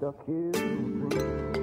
The a.